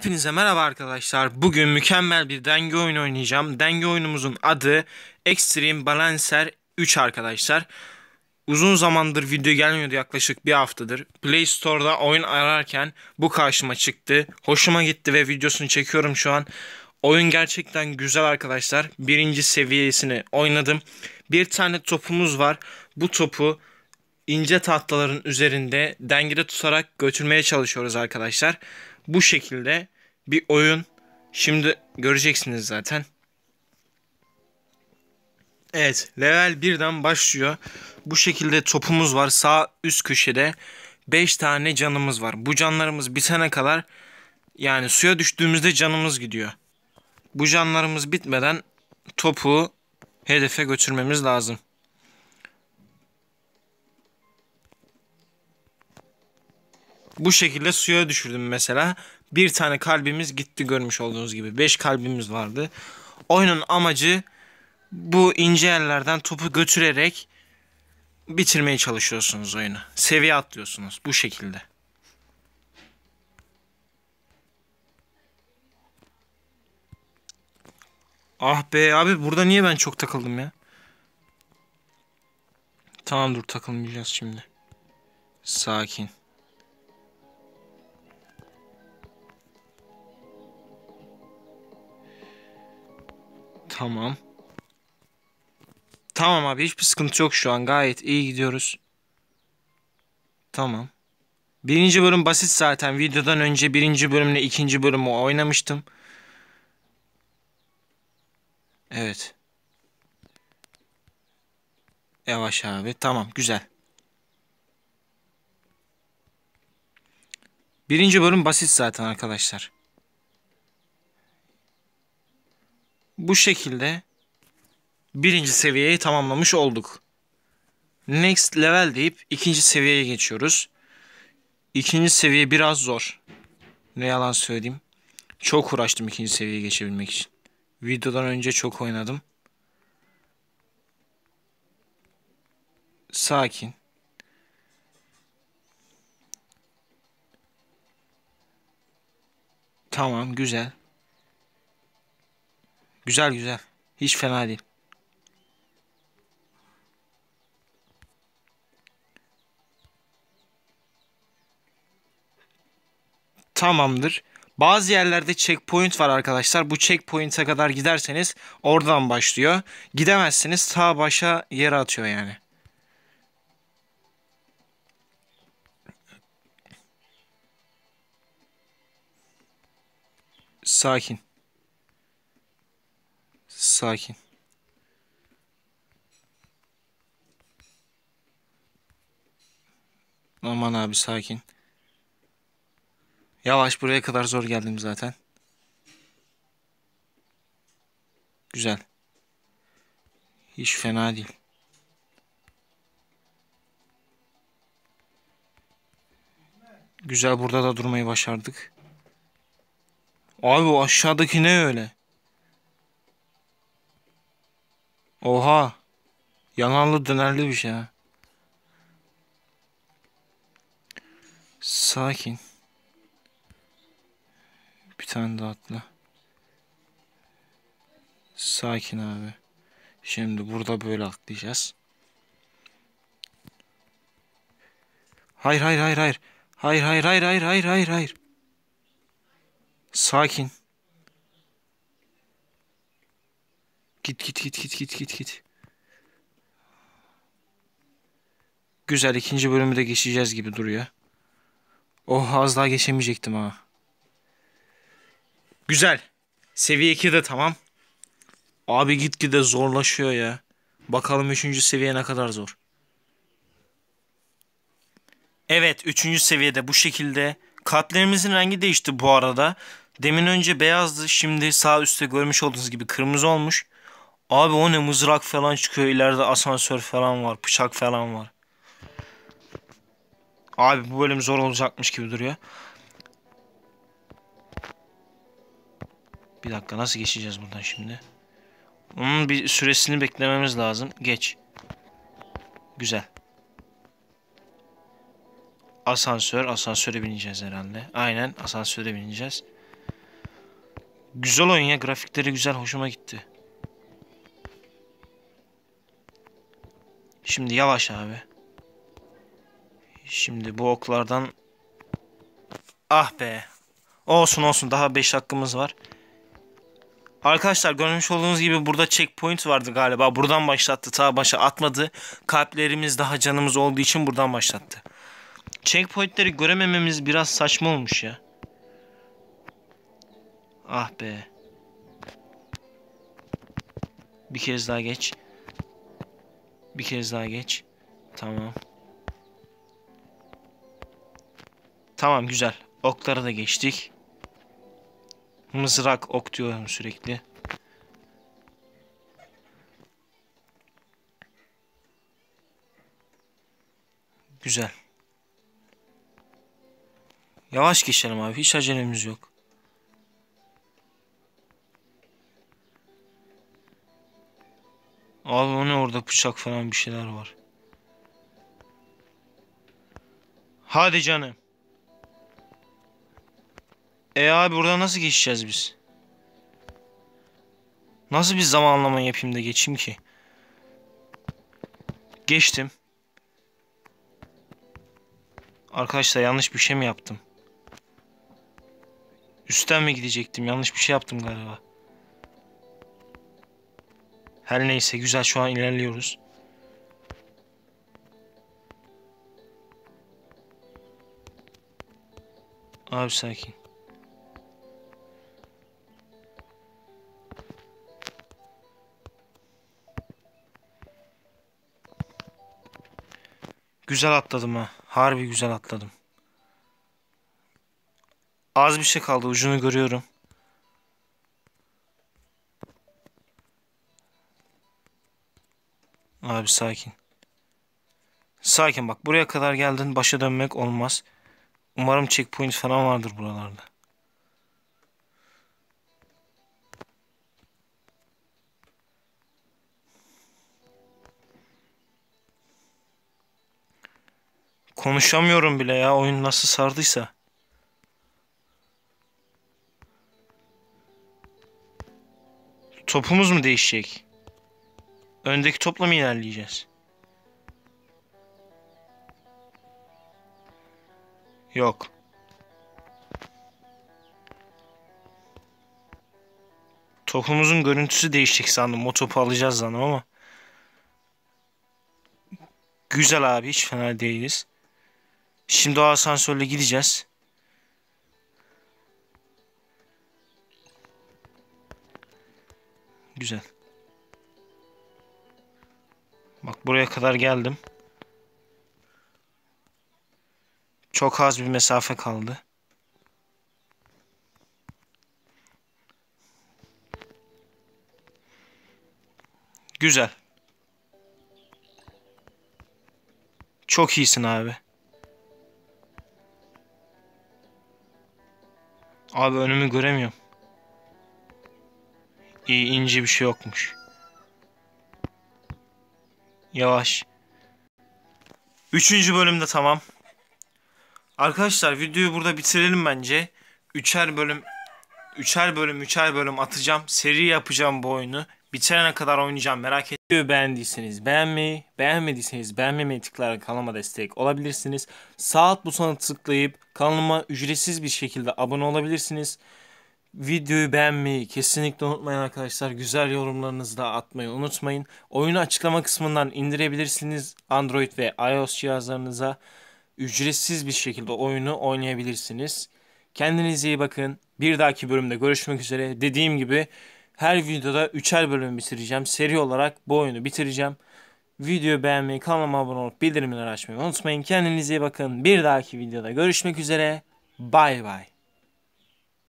Hepinize merhaba arkadaşlar. Bugün mükemmel bir denge oyunu oynayacağım. Denge oyunumuzun adı Extreme Balancer 3 arkadaşlar. Uzun zamandır video gelmiyordu yaklaşık bir haftadır. Play Store'da oyun ararken bu karşıma çıktı. Hoşuma gitti ve videosunu çekiyorum şu an. Oyun gerçekten güzel arkadaşlar. Birinci seviyesini oynadım. Bir tane topumuz var. Bu topu ince tahtaların üzerinde dengede tutarak götürmeye çalışıyoruz arkadaşlar. Bu şekilde bir oyun. Şimdi göreceksiniz zaten. Evet level 1'den başlıyor. Bu şekilde topumuz var. Sağ üst köşede 5 tane canımız var. Bu canlarımız bitene kadar yani suya düştüğümüzde canımız gidiyor. Bu canlarımız bitmeden topu hedefe götürmemiz lazım. Bu şekilde suya düşürdüm mesela. Bir tane kalbimiz gitti görmüş olduğunuz gibi. Beş kalbimiz vardı. Oyunun amacı bu ince yerlerden topu götürerek bitirmeye çalışıyorsunuz oyunu. Seviye atlıyorsunuz bu şekilde. Ah be abi burada niye ben çok takıldım ya? Tamam dur takılmayacağız şimdi. Sakin. Tamam. Tamam abi hiçbir sıkıntı yok şu an. Gayet iyi gidiyoruz. Tamam. Birinci bölüm basit zaten. Videodan önce birinci bölümle ikinci bölümü oynamıştım. Evet. Yavaş abi. Tamam güzel. Birinci bölüm basit zaten arkadaşlar. Bu şekilde birinci seviyeyi tamamlamış olduk. Next level deyip ikinci seviyeye geçiyoruz. İkinci seviye biraz zor. Ne yalan söyleyeyim. Çok uğraştım ikinci seviyeye geçebilmek için. Videodan önce çok oynadım. Sakin. Tamam güzel. Güzel güzel. Hiç fena değil. Tamamdır. Bazı yerlerde checkpoint var arkadaşlar. Bu checkpoint'e kadar giderseniz oradan başlıyor. Gidemezseniz ta başa yere atıyor yani. Sakin. Sakin. Aman abi sakin. Yavaş buraya kadar zor geldim zaten. Güzel. Hiç fena değil. Güzel burada da durmayı başardık. Abi o aşağıdaki ne öyle? Oha. Yanarlı dönerli bir şey. Sakin. Bir tane daha atla. Sakin abi. Şimdi burada böyle atlayacağız. Hayır hayır hayır hayır. Hayır hayır hayır hayır hayır hayır hayır. Sakin. Git git git git git git git. Güzel ikinci bölümü de geçeceğiz gibi duruyor. Oh az daha geçemeyecektim ha. Güzel. Seviye 2 de tamam. Abi gitgide zorlaşıyor ya. Bakalım 3. seviye ne kadar zor. Evet 3. seviyede bu şekilde. Kalplerimizin rengi değişti bu arada. Demin önce beyazdı şimdi sağ üstte görmüş olduğunuz gibi kırmızı olmuş. Abi o ne mızrak falan çıkıyor ileride asansör falan var bıçak falan var. Abi bu bölüm zor olacakmış gibi duruyor. Bir dakika nasıl geçeceğiz buradan şimdi? Onun bir süresini beklememiz lazım. Geç. Güzel. Asansör. Asansöre bineceğiz herhalde. Aynen asansöre bineceğiz. Güzel oyun ya. Grafikleri güzel. Hoşuma gitti. Şimdi yavaş abi. Şimdi bu oklardan Ah be. Olsun olsun daha 5 hakkımız var. Arkadaşlar görmüş olduğunuz gibi burada checkpoint vardı galiba. Buradan başlattı. Ta başa atmadı. Kalplerimiz daha canımız olduğu için buradan başlattı. Checkpointleri göremememiz biraz saçma olmuş ya. Ah be. Bir kez daha geç. Bir kez daha geç. Tamam. Tamam güzel. Okları da geçtik. Mızrak ok diyorum sürekli. Güzel. Yavaş geçelim abi. Hiç acelemiz yok. Orada bıçak falan bir şeyler var. Hadi canım. E abi burada nasıl geçeceğiz biz? Nasıl bir zamanlama yapayım da geçeyim ki? Geçtim. Arkadaşlar yanlış bir şey mi yaptım? Üstten mi gidecektim? Yanlış bir şey yaptım galiba. Her neyse güzel şu an ilerliyoruz. Abi sakin. Güzel atladım ha. Harbi güzel atladım. Az bir şey kaldı. Ucunu görüyorum. Abi sakin. Sakin bak. Buraya kadar geldin. Başa dönmek olmaz. Umarım checkpoint falan vardır buralarda. Konuşamıyorum bile ya oyun nasıl sardıysa. Topumuz mu değişecek? Öndeki topla mı ilerleyeceğiz? Yok. Topumuzun görüntüsü değişecek sandım. O topu alacağız sandım ama. Güzel abi hiç fena değiliz. Şimdi o asansörle gideceğiz. Güzel. Buraya kadar geldim. Çok az bir mesafe kaldı. Güzel. Çok iyisin abi. Abi önümü göremiyorum. İyi ince bir şey yokmuş. Yavaş. Üçüncü bölümde tamam. Arkadaşlar videoyu burada bitirelim bence. Üçer bölüm üçer bölüm üçer bölüm atacağım. Seri yapacağım bu oyunu. Bitirene kadar oynayacağım merak etmeyin. Videoyu beğendiyseniz beğenmeyi, beğenmediyseniz beğenmemeyi tıklayarak kanalıma destek olabilirsiniz. Sağ alt butonuna tıklayıp kanalıma ücretsiz bir şekilde abone olabilirsiniz. Videoyu beğenmeyi kesinlikle unutmayın arkadaşlar. Güzel yorumlarınızı da atmayı unutmayın. Oyunu açıklama kısmından indirebilirsiniz. Android ve iOS cihazlarınıza ücretsiz bir şekilde oyunu oynayabilirsiniz. Kendinize iyi bakın. Bir dahaki bölümde görüşmek üzere. Dediğim gibi her videoda üçer bölüm bitireceğim. Seri olarak bu oyunu bitireceğim. Videoyu beğenmeyi, kanalıma abone olup bildirimleri açmayı unutmayın. Kendinize iyi bakın. Bir dahaki videoda görüşmek üzere. Bay bay.